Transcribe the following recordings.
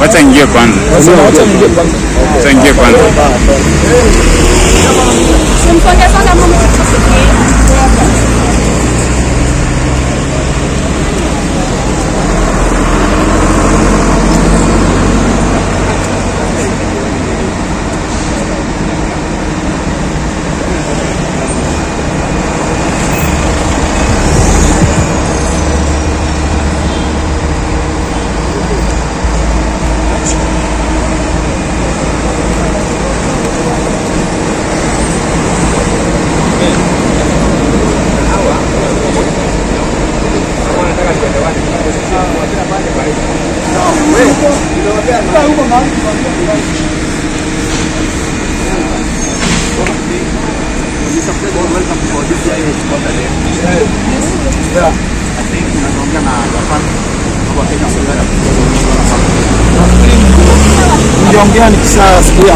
wata ingie kwanza wata Niliongea nikishasikia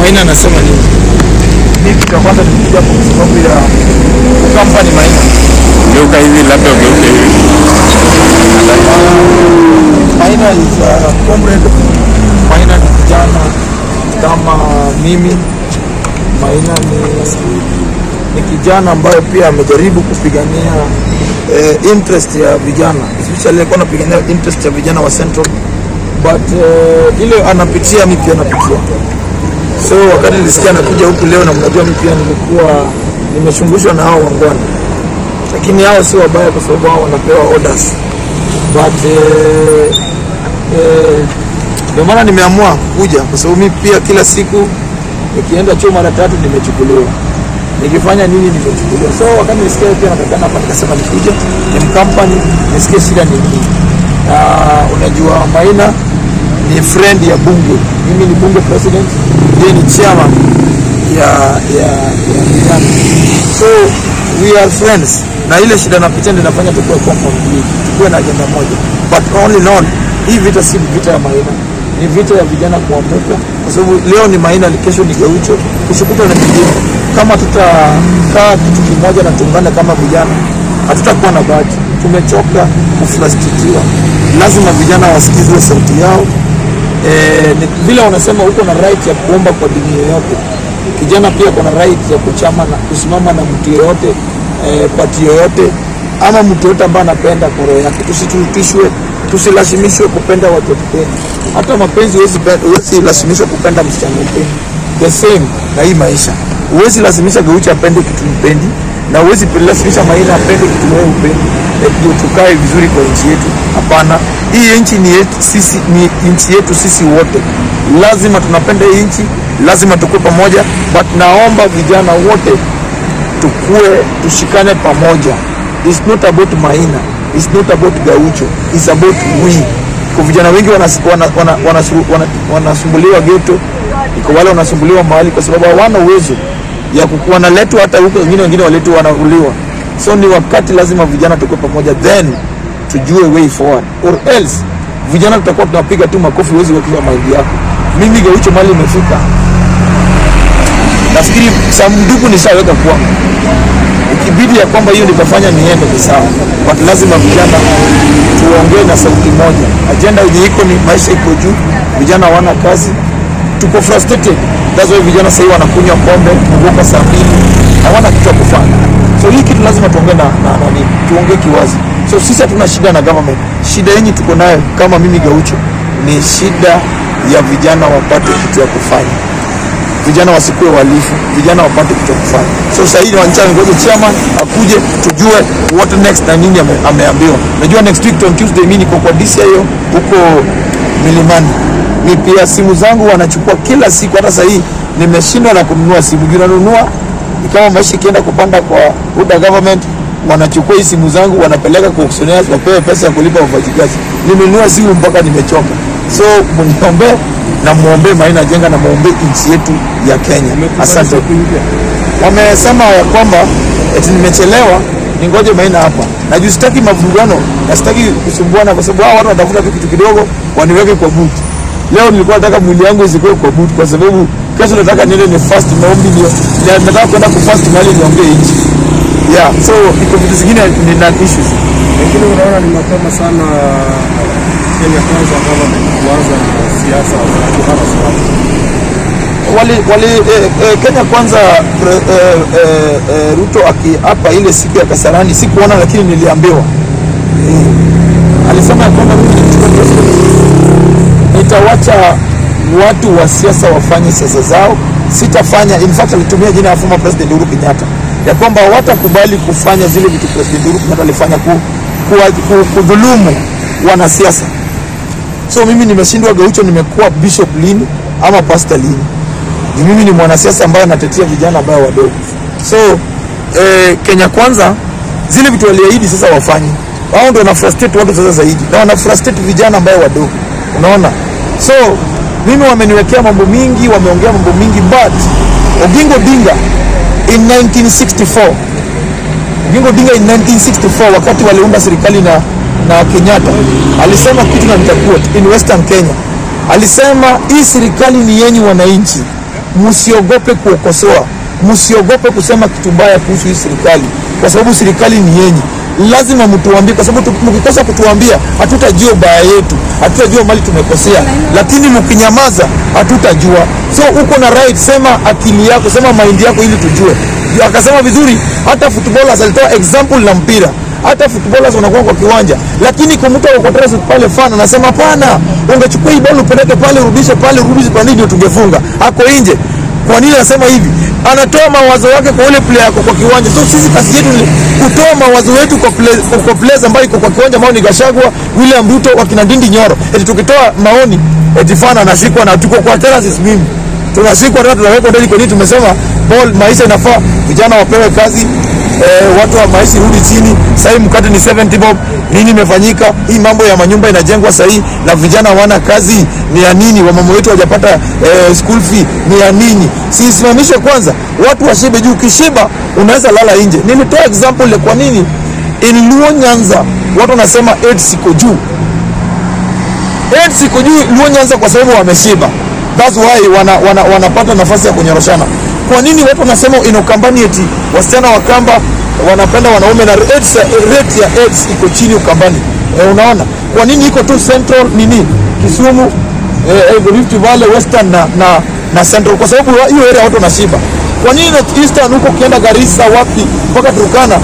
Maina anasema nini. Mimi kitu kwanza nilikuja kwa sababu ya company Maina. Geuka hivi, labda ugeuke hivi. Maina is a comrade. Maina ni kijana kama mimi. Maina ni, ni kijana ambaye pia amejaribu kupigania eh, interest ya vijana. Especially alikuwa anapigania interest ya vijana wa Central. But eh, ile anapitia mimi pia napitia. So wakati nilisikia anakuja huku leo na mnajua mimi pia nilikuwa nimeshungushwa na hao wangwana. Lakini hao si wabaya kwa sababu hao wanapewa orders. But eh, eh, ndio maana nimeamua kuja kwa sababu mimi pia kila siku nikienda chuo mara tatu nimechukuliwa. Nikifanya nini nimechukuliwa. So wakati nisikia pia natakana hapa nikasema nikuje ni mkampani nisikie shida ni nini. Na unajua Maina ni friend ya bunge. Mimi ni bunge president yeye ni chairman ya ya ya vijana so we are friends. Na ile shida napitia ndio inafanya tukue compound. Mbili tukue na agenda moja. But all in hii vita si vita ya Maina ni vita ya vijana kuamuka kwa sababu leo ni Maina kesho ni Gaucho. Kesho kutwa na mingine kama tutakaa kitu kimoja na tuungane kama vijana hatutakuwa na bahati. Tumechoka kuflastikiwa lazima vijana wasikizwe sauti yao. E, ni vile wanasema huko na right ya kuomba kwa dini yoyote. Kijana pia kuna right ya kuchama na kusimama na mtu yoyote eh, pati yoyote ama mtu yote ambaye anapenda roho yake tusiturutishwe tusilazimishwe kupenda watu watupendi hata mapenzi huwezi lazimishwa kupenda msichana upendi the same na hii maisha. Huwezi lazimisha geucha apende kitu mpendi na huwezi lazimisha maina apende kitu wewe upendi. Eh, ndio tukae vizuri kwa nchi yetu. Hapana. Hii nchi ni yetu sisi ni nchi yetu sisi wote. Lazima tunapenda hii nchi lazima tukue pamoja but naomba vijana wote tukue tushikane pamoja it's not about maina. It's not about gaucho. It's about we. Kwa vijana wengi wanasumbuliwa wana, wana, wana, wana, geto iko wale wanasumbuliwa mahali kwa sababu hawana uwezo ya wanaletwa hata huko wengine wengine waletwa wanauliwa. So ni wakati lazima vijana tukue pamoja then tujue way forward. Or else vijana tutakuwa tunapiga tu makofi huwezi kuwa mahindi yako. Mimi gaucho mali imefika nafikiri sanduku nishaweka kwangu ikibidi ya kwamba hiyo nitafanya niende ni sawa. But lazima vijana tuongee na sauti moja. Ajenda yenye iko ni maisha iko juu vijana hawana kazi. Tuko frustrated. That's why vijana sasa wanakunywa pombe kuvuka saa mbili. Hawana kitu ya kufanya. So hii kitu lazima tuongee na, na, na na tuongee kiwazi. So sisi hatuna shida na government. Shida yenye tuko nayo kama mimi gaucho ni shida ya vijana wapate kitu ya kufanya vijana wasikuwe walifu, vijana wapate kitu kufanya. So sasa hivi wanachama ngoje chairman akuje tujue what next na nini ame, ameambiwa. Najua next week on Tuesday mimi niko kwa DCIO huko Milimani. Mi pia simu zangu wanachukua kila siku, hata sasa hii nimeshindwa na kununua simu. Juu nunua kama maisha ikienda kupanda kwa UDA government wanachukua hii simu zangu wanapeleka kwa auctioneers wapewe pesa ya kulipa wafanyikazi. Nimenunua simu mpaka nimechoka. So mniombee na muombee Maina Jenga na muombee nchi yetu ya Kenya. Asante. Wamesema ya kwamba eti nimechelewa ningoje Maina hapa. Na juu sitaki mavurugano na sitaki kusumbuana kwa sababu hao watu watafuta tu kitu kidogo waniweke kwa boot. Leo nilikuwa nataka mwili yangu isikuwe kwa boot kwa sababu kesho nataka niende ni fast maombi ndio. Nataka kwenda kufast mahali niongee nchi. yeah so iko vitu zingine ni na issues Lakini unaona ni mapema sana Kenya Kwanza ambao kuanza siasa za kuhara sababu. wali, wali eh, eh, Kenya kwanza eh, eh, eh, Ruto akiapa ile siku ya Kasarani sikuona, lakini niliambiwa eh, alisema ya kwamba nitawacha watu wa siasa wafanye siasa zao, sitafanya. In fact alitumia jina ya former president Uhuru Kenyatta ya kwamba watakubali kufanya zile vitu president Uhuru Kenyatta alifanya ku, ku, ku, kudhulumu wanasiasa. So mimi nimeshindwa Gaucho, nimekuwa bishop lini ama pastor lini? Ni mimi ni mwanasiasa ambaye anatetea vijana ambao wadogo. So eh, Kenya kwanza zile vitu waliahidi sasa wafanye. Wao ndio wana frustrate watu sasa zaidi. Na wana frustrate vijana ambao wadogo. Unaona? So mimi wameniwekea mambo mingi, wameongea mambo mingi but Oginga Odinga in 1964 Oginga Odinga in 1964 wakati waliunda serikali na na Kenyatta alisema kitu na nitakuwa in Western Kenya alisema hii serikali ni yenyu wananchi, msiogope kuokosoa, msiogope kusema kitu mbaya kuhusu hii serikali, kwa sababu serikali ni yenyu. Lazima mtuambie, kwa sababu mkikosa kutuambia hatutajua baya yetu, hatutajua mali tumekosea, lakini mkinyamaza hatutajua. So uko na right, sema akili yako, sema maindi yako ili tujue. Akasema vizuri, hata footballers alitoa example na mpira hata footballers wanakuwa kwa kiwanja, lakini kwa mtu pale fan anasema hapana, ungechukua hii ball upeleke pale, urudishe pale, urudishe pale, ndio tungefunga. Ako nje. Kwa nini anasema hivi? Anatoa mawazo yake kwa ule player yako kwa kiwanja. So sisi kazi yetu ni kutoa mawazo yetu kwa players, kwa players ambao iko kwa kiwanja ambao ni Gashagwa, William Ruto, wakina Ndindi Nyoro. Eti tukitoa maoni eti fan anashikwa na tuko kwa terraces mimi tunashikwa tena tunawekwa ndani. Kwa nini tumesema ball maisha inafaa vijana wapewe kazi eh, watu wa maisha rudi chini. Sasa mkate ni 70 bob. Nini imefanyika? Hii mambo ya manyumba inajengwa sasa hii na vijana hawana kazi, ni ya nini? Wamama wetu hawajapata eh, school fee, ni ya nini? Sisimamishe kwanza, watu washibe juu. kishiba unaweza lala nje. Nilitoa example ya kwa nini in Luo Nyanza watu wanasema AIDS iko juu AIDS iko juu Luo Nyanza kwa sababu wameshiba. That's why wana, wana, wanapata nafasi ya kunyoroshana. Kwa nini watu wanasema inaukambani eti wasichana wa Kamba wanapenda wanaume na AIDS, rate ya AIDS iko chini Ukambani? E, unaona kwa nini iko tu Central nini Kisumu eh, Rift Valley Western na, na, na Central kwa sababu hiyo area watu wanashiba. Kwa nini Eastern huko ukienda Garissa wapi mpaka Turkana